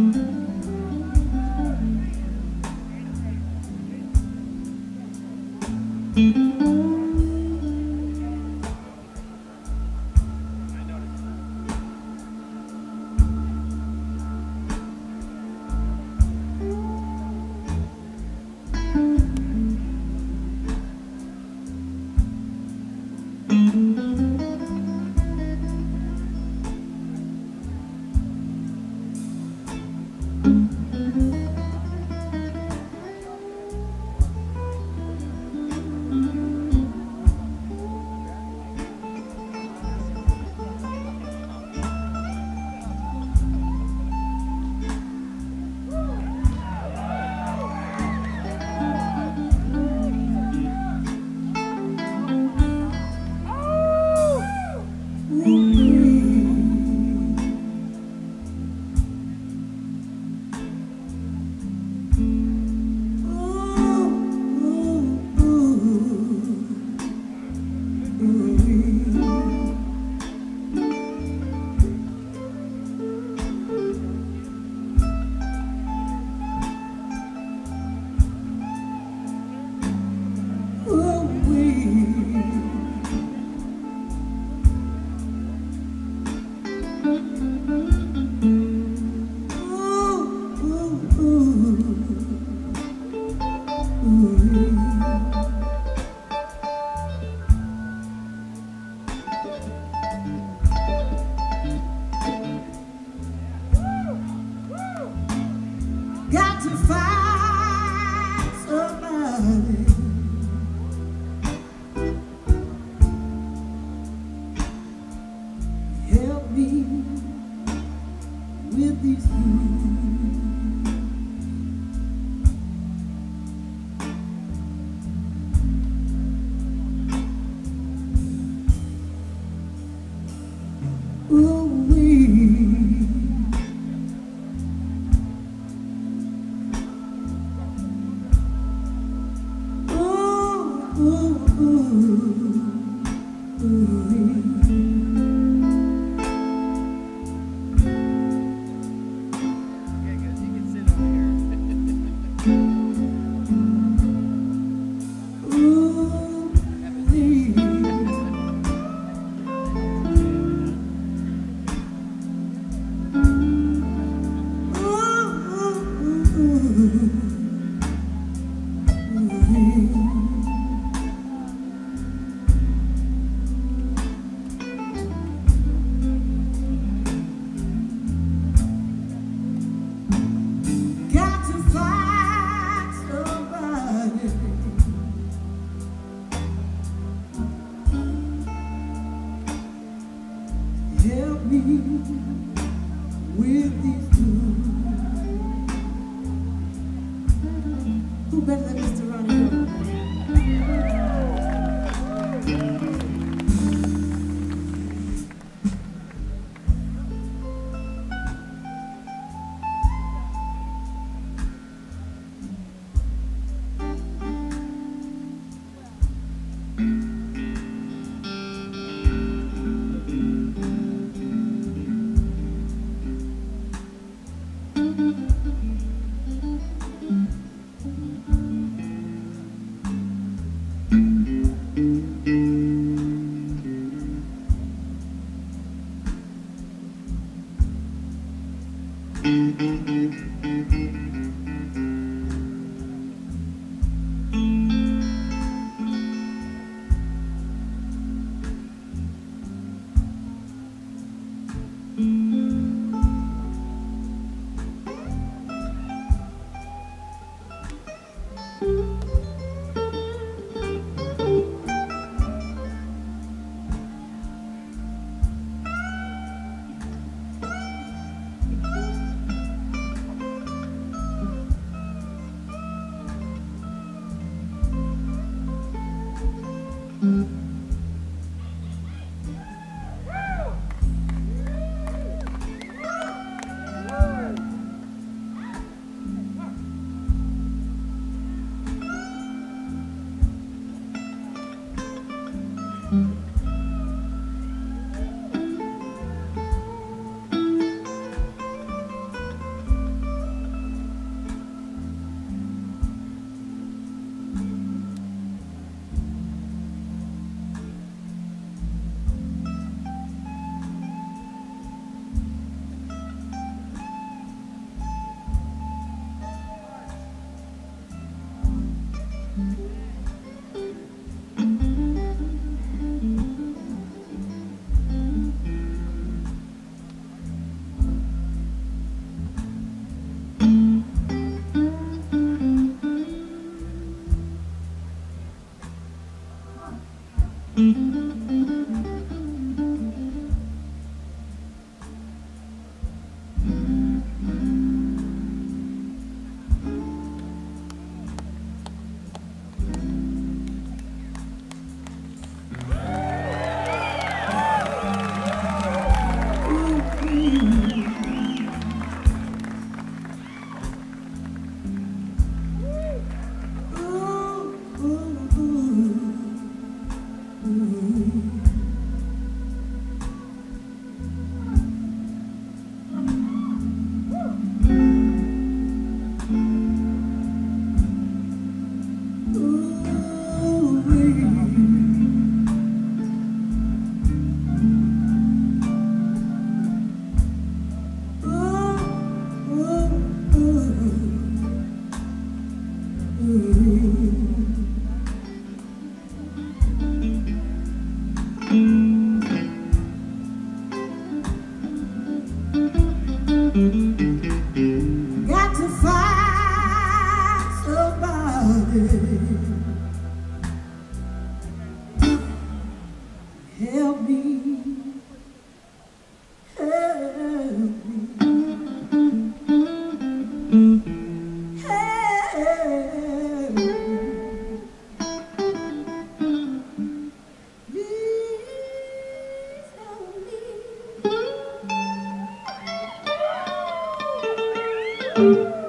Mm-hmm. to find somebody. Help me with these things. Tú Thank you. Bye.